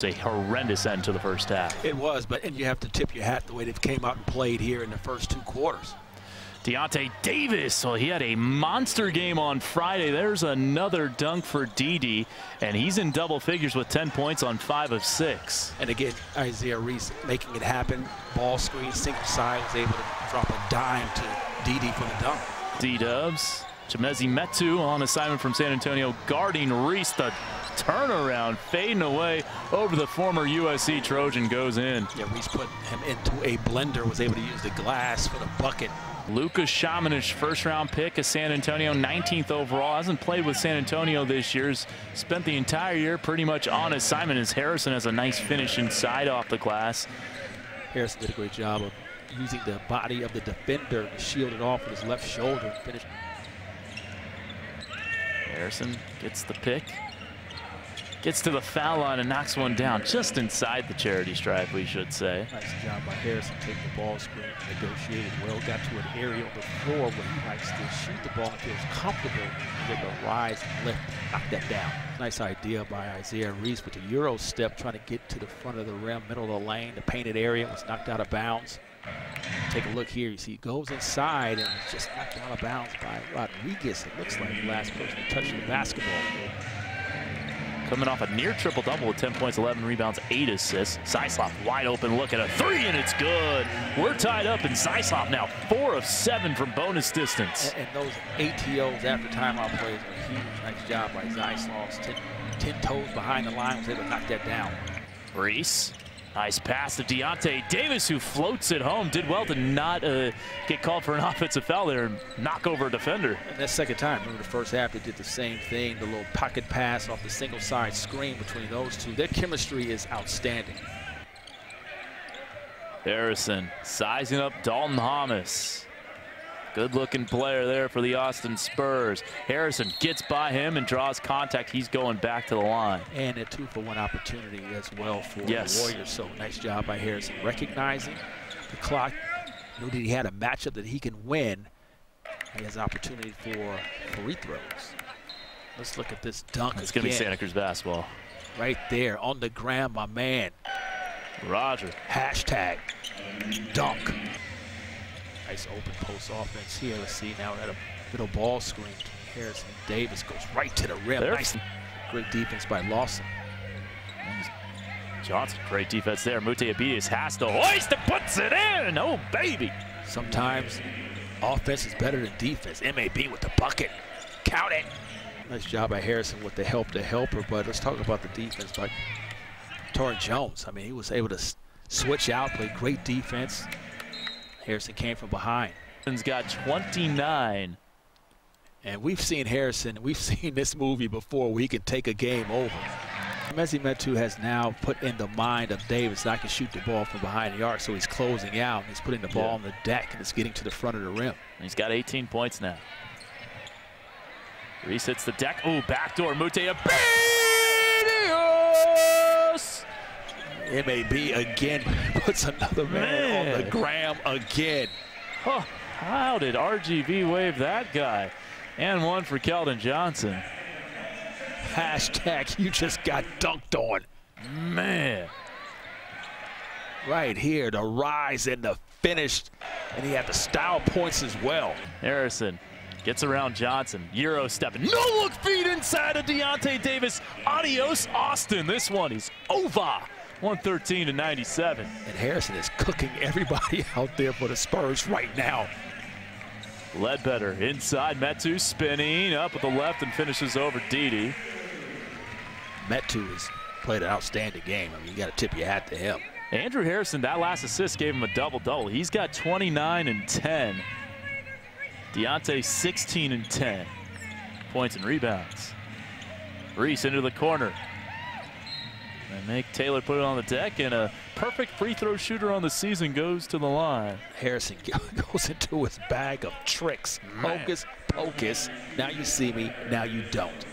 It's a horrendous end to the first half. It was, but and you have to tip your hat the way they've came out and played here in the first two quarters. Deyonta Davis, well, he had a monster game on Friday. There's another dunk for Didi, and he's in double figures with 10 points on 5 of 6. And again, Isaiah Reese making it happen. Ball screen, single side, was able to drop a dime to Didi for the dunk. D-Dubs, Chimezie Metu on assignment from San Antonio, guarding Reese. The turnaround fading away over the former USC Trojan goes in. Yeah, Reese put him into a blender, was able to use the glass for the bucket. Lucas Samanic, first round pick of San Antonio, 19th overall. Hasn't played with San Antonio this year. Spent the entire year pretty much on assignment as Harrison has a nice finish inside off the glass. Harrison did a great job of using the body of the defender to shield it off with his left shoulder. Finish. Harrison gets the pick. Gets to the foul line and knocks one down just inside the charity stripe, we should say. Nice job by Harrison taking the ball screen, negotiated well, got to an area on the floor where he likes to shoot the ball and feels comfortable with the rise and lift, knock that down. Nice idea by Isaiah Reese with the Euro step, trying to get to the front of the rim, middle of the lane. The painted area was knocked out of bounds. Take a look here. You see, he goes inside and just knocked out of bounds by Rodriguez. It looks like the last person to touch the basketball coming off a near triple-double with 10 points, 11 rebounds, 8 assists. Saislop wide open look at a three, and it's good. We're tied up, and Saislop now 4 of 7 from bonus distance. And, and those ATOs after timeout plays are huge. Nice job by Saislop. 10, 10 toes behind the line, was able to knock that down. Reese Nice pass to Deyonta Davis, who floats it home. Did well to not uh, get called for an offensive foul there and knock over a defender. And that second time, remember the first half, they did the same thing, the little pocket pass off the single side screen between those two. Their chemistry is outstanding. Harrison sizing up Dalton Thomas. Good looking player there for the Austin Spurs. Harrison gets by him and draws contact. He's going back to the line. And a two for one opportunity as well for yes. the Warriors. So nice job by Harrison recognizing the clock. Knew that he had a matchup that he can win. He has an opportunity for free throws. Let's look at this dunk. It's going to be Santa Cruz basketball. Right there on the ground, my man. Roger. Hashtag dunk. Nice open post offense here. Let's see now at a little ball screen. Harrison Davis goes right to the rim. There. Nice, great defense by Lawson. Johnson, great defense there. Mute Abides has to hoist and puts it in. Oh, baby. Sometimes offense is better than defense. MAB with the bucket. Count it. Nice job by Harrison with the help, the helper. But let's talk about the defense by Torrin Jones. I mean, he was able to switch out, play great defense. Harrison came from behind. Harrison's got 29. And we've seen Harrison, we've seen this movie before where he can take a game over. Chimezie Metu has now put in the mind of Davis that I can shoot the ball from behind the arc, so he's closing out. He's putting the ball yeah. on the deck and it's getting to the front of the rim. He's got 18 points now. Reese hits the deck. Oh, backdoor. Mutea. MAB again puts another man, man, on the gram again. Oh, how did RGV wave that guy? And one for Keldon Johnson. Hashtag you just got dunked on. Man. Right here, the rise and the finish. And he had the style points as well. Harrison gets around Johnson. Euro stepping. No look feed inside of Deyonta Davis. Adios, Austin. This one is over. 113 to 97. And Harrison is cooking everybody out there for the Spurs right now. Ledbetter inside, Metu spinning up with the left and finishes over Didi. Metu has played an outstanding game. I mean, you got to tip your hat to him. Andrew Harrison, that last assist gave him a double-double. He's got 29 and 10. Deyonta 16 and 10. Points and rebounds. Reese into the corner. And make Taylor put it on the deck, and a perfect free throw shooter on the season goes to the line. Harrison goes into his bag of tricks. Man. Hocus pocus. Now you see me, now you don't.